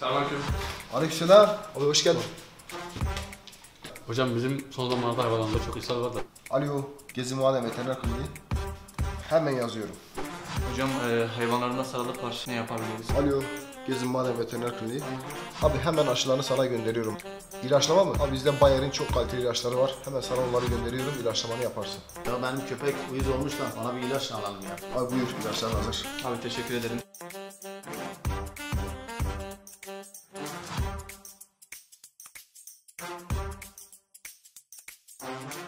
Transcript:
Selamünaleyküm. Aleykümselam. Abi hoş geldin. Hocam bizim son zamanlarda hayvanlarda çok ishal var da. Alo, Gezi Muadem Veteriner Kliniği. Hemen yazıyorum. Hocam e, hayvanlarında sarılık var. Ne yapabiliriz? Alo, Gezi Muadem Veteriner Kliniği. Abi hemen aşılarını sana gönderiyorum. İlaçlama mı? Abi bizde Bayer'in çok kaliteli ilaçları var. Hemen sana onları gönderiyorum, ilaçlamanı yaparsın. Ya benim köpek uyuz olmuş da bana bir ilaç alalım ya. Abi buyur, ilaçlar hazır. Abi teşekkür ederim. Thank you.